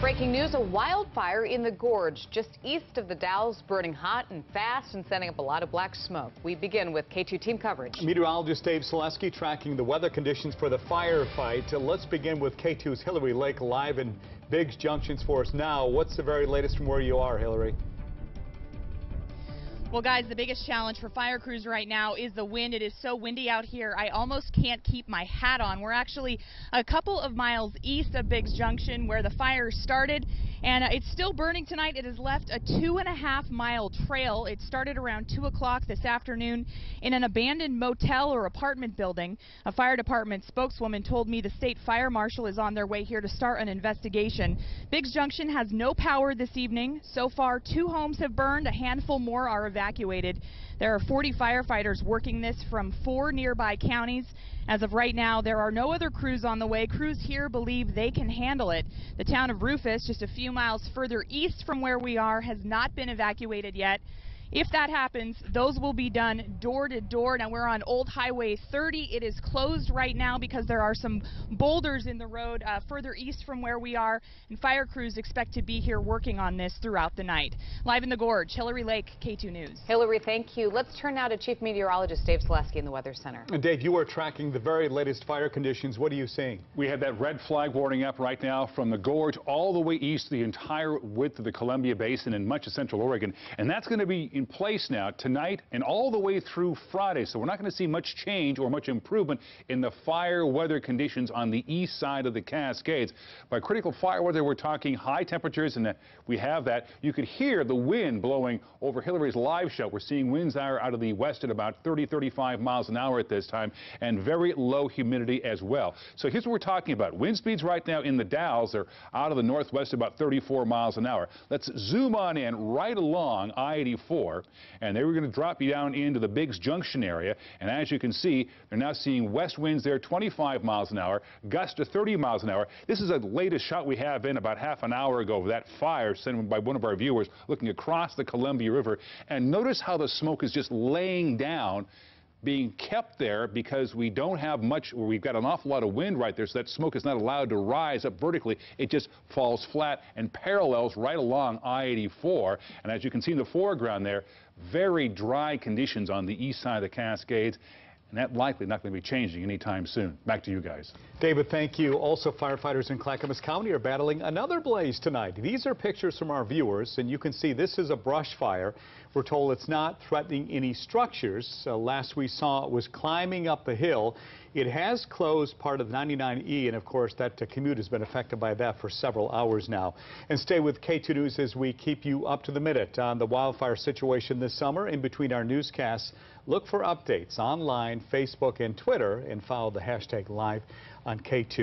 Breaking news, a wildfire in the gorge just east of the Dalles burning hot and fast and sending up a lot of black smoke. We begin with K2 team coverage. Meteorologist Dave Selesky tracking the weather conditions for the firefight. Uh, let's begin with K2's Hillary Lake live in Biggs Junctions for us now. What's the very latest from where you are, Hillary? Well, guys, the biggest challenge for fire crews right now is the wind. It is so windy out here, I almost can't keep my hat on. We're actually a couple of miles east of Biggs Junction where the fire started, and uh, it's still burning tonight. It has left a two and a half mile trail. It started around 2 o'clock this afternoon in an abandoned motel or apartment building. A fire department spokeswoman told me the state fire marshal is on their way here to start an investigation. Biggs Junction has no power this evening. So far, two homes have burned, a handful more are evacuated evacuated. There are 40 firefighters working this from four nearby counties. As of right now, there are no other crews on the way. Crews here believe they can handle it. The town of Rufus, just a few miles further east from where we are, has not been evacuated yet. If that happens, those will be done door to door. Now we're on Old Highway 30. It is closed right now because there are some boulders in the road uh, further east from where we are, and fire crews expect to be here working on this throughout the night. Live in the Gorge, Hillary Lake, K2 News. Hillary, thank you. Let's turn now to Chief Meteorologist Dave Selesky in the Weather Center. And Dave, you are tracking the very latest fire conditions. What are you seeing? We have that red flag warning up right now from the Gorge all the way east, the entire width of the Columbia Basin and much of central Oregon, and that's going to be in place now tonight and all the way through Friday. So we're not going to see much change or much improvement in the fire weather conditions on the east side of the Cascades. By critical fire weather, we're talking high temperatures, and we have that. You could hear the wind blowing over Hillary's live show. We're seeing winds out of the west at about 30, 35 miles an hour at this time, and very low humidity as well. So here's what we're talking about. Wind speeds right now in the Dalles are out of the northwest about 34 miles an hour. Let's zoom on in right along I-84 and they were going to drop you down into the Biggs Junction area. And as you can see, they're now seeing west winds there 25 miles an hour, gusts to 30 miles an hour. This is the latest shot we have in about half an hour ago of that fire sent by one of our viewers looking across the Columbia River. And notice how the smoke is just laying down being kept there because we don't have much, we've got an awful lot of wind right there, so that smoke is not allowed to rise up vertically. It just falls flat and parallels right along I-84. And as you can see in the foreground there, very dry conditions on the east side of the Cascades and that likely not going to be changing anytime soon. Back to you guys. David, thank you. Also, firefighters in Clackamas County are battling another blaze tonight. These are pictures from our viewers, and you can see this is a brush fire. We're told it's not threatening any structures. Uh, last we saw it was climbing up a hill. It has closed part of 99E, and of course that uh, commute has been affected by that for several hours now. And stay with K2 News as we keep you up to the minute on the wildfire situation this summer. In between our newscasts, look for updates online, Facebook, and Twitter, and follow the hashtag live on K2.